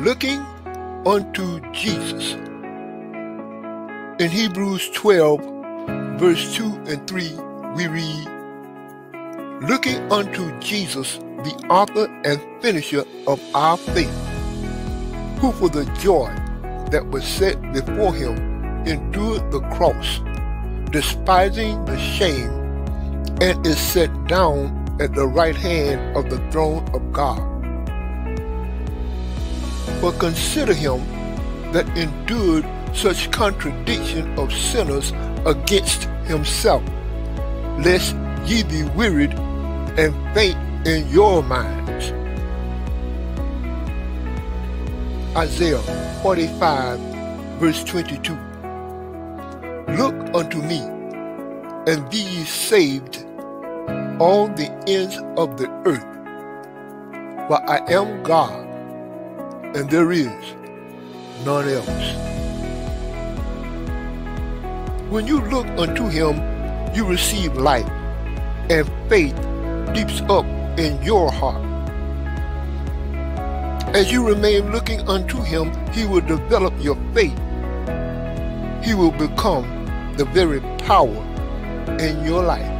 looking unto Jesus. In Hebrews 12, verse 2 and 3, we read, Looking unto Jesus, the author and finisher of our faith, who for the joy that was set before him endured the cross, despising the shame, and is set down at the right hand of the throne of God. But consider him that endured such contradiction of sinners against himself, lest ye be wearied and faint in your minds. Isaiah 45, verse 22. Look unto me, and be ye saved, all the ends of the earth. For I am God, and there is none else. When you look unto him, you receive life, and faith leaps up in your heart. As you remain looking unto him, he will develop your faith. He will become the very power in your life.